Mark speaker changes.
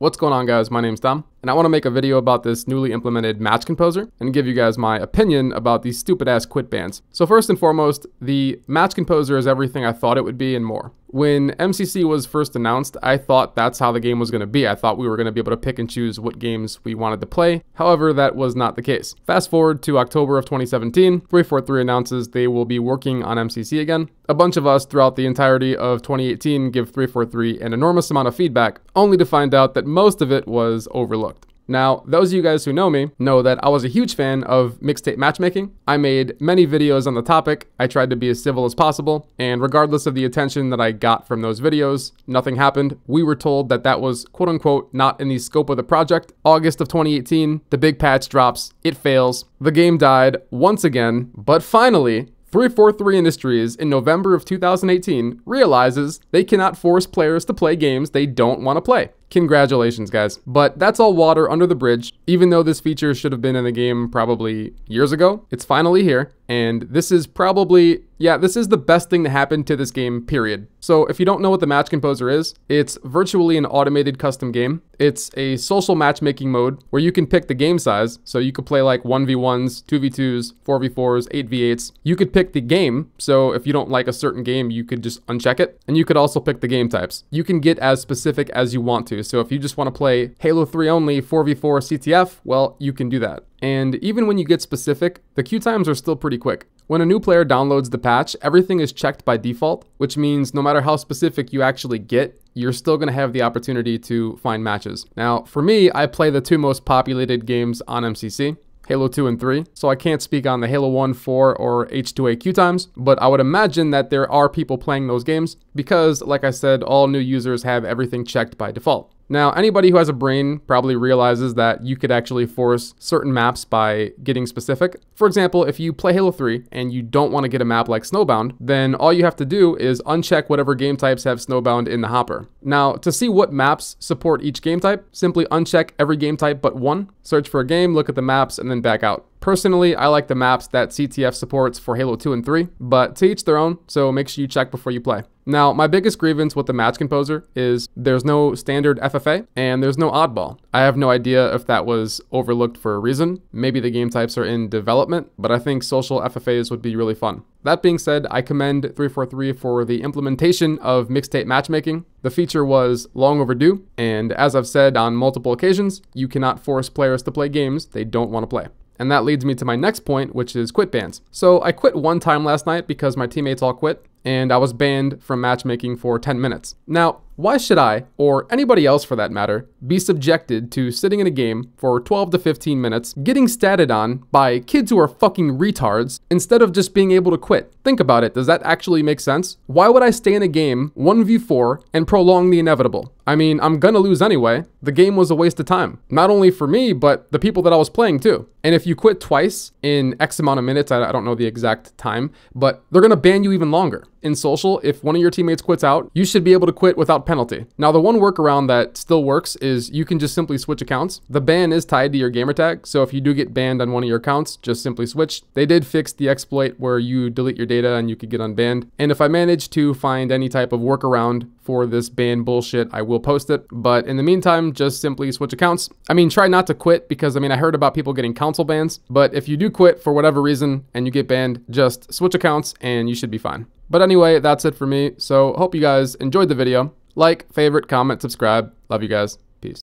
Speaker 1: What's going on guys, my name's Dom, and I want to make a video about this newly implemented match composer and give you guys my opinion about these stupid ass quit bans. So first and foremost, the match composer is everything I thought it would be and more. When MCC was first announced, I thought that's how the game was going to be. I thought we were going to be able to pick and choose what games we wanted to play. However, that was not the case. Fast forward to October of 2017, 343 announces they will be working on MCC again. A bunch of us throughout the entirety of 2018 give 343 an enormous amount of feedback, only to find out that most of it was overlooked. Now, those of you guys who know me know that I was a huge fan of mixtape matchmaking. I made many videos on the topic. I tried to be as civil as possible, and regardless of the attention that I got from those videos, nothing happened. We were told that that was quote unquote not in the scope of the project. August of 2018, the big patch drops, it fails. The game died once again, but finally, 343 Industries in November of 2018 realizes they cannot force players to play games they don't want to play. Congratulations, guys. But that's all water under the bridge. Even though this feature should have been in the game probably years ago, it's finally here. And this is probably, yeah, this is the best thing to happen to this game, period. So if you don't know what the Match Composer is, it's virtually an automated custom game. It's a social matchmaking mode where you can pick the game size. So you could play like 1v1s, 2v2s, 4v4s, 8v8s. You could pick the game. So if you don't like a certain game, you could just uncheck it. And you could also pick the game types. You can get as specific as you want to. So if you just want to play Halo 3 only 4v4 CTF, well, you can do that. And even when you get specific, the queue times are still pretty quick. When a new player downloads the patch, everything is checked by default, which means no matter how specific you actually get, you're still going to have the opportunity to find matches. Now, for me, I play the two most populated games on MCC. Halo 2 and 3. So I can't speak on the Halo 1, 4, or H2A queue times, but I would imagine that there are people playing those games because, like I said, all new users have everything checked by default. Now, anybody who has a brain probably realizes that you could actually force certain maps by getting specific. For example, if you play Halo 3 and you don't want to get a map like Snowbound, then all you have to do is uncheck whatever game types have Snowbound in the hopper. Now, to see what maps support each game type, simply uncheck every game type but one, search for a game, look at the maps, and then back out. Personally, I like the maps that CTF supports for Halo 2 and 3, but to each their own, so make sure you check before you play. Now, my biggest grievance with the Match Composer is there's no standard FFA and there's no oddball. I have no idea if that was overlooked for a reason. Maybe the game types are in development, but I think social FFAs would be really fun. That being said, I commend 343 for the implementation of mixtape matchmaking. The feature was long overdue, and as I've said on multiple occasions, you cannot force players to play games they don't want to play. And that leads me to my next point, which is quit bans. So I quit one time last night because my teammates all quit, and I was banned from matchmaking for 10 minutes. Now, why should I, or anybody else for that matter, be subjected to sitting in a game for 12 to 15 minutes, getting statted on by kids who are fucking retards, instead of just being able to quit? Think about it, does that actually make sense? Why would I stay in a game 1v4 and prolong the inevitable? I mean, I'm gonna lose anyway. The game was a waste of time. Not only for me, but the people that I was playing too. And if you quit twice in X amount of minutes, I, don't know the exact time, but they're gonna ban you even longer. In social, if one of your teammates quits out, you should be able to quit without penalty. Now, the one workaround that still works is you can just simply switch accounts. The ban is tied to your gamertag, so if you do get banned on one of your accounts, just simply switch. They did fix the exploit where you delete your data and you could get unbanned. And if I manage to find any type of workaround for this ban bullshit, I will post it. But in the meantime, just simply switch accounts. I mean, try not to quit because I mean, I heard about people getting console bans, but if you do quit for whatever reason and you get banned, just switch accounts and you should be fine. But anyway, that's it for me. So hope you guys enjoyed the video. Like, favorite, comment, subscribe. Love you guys.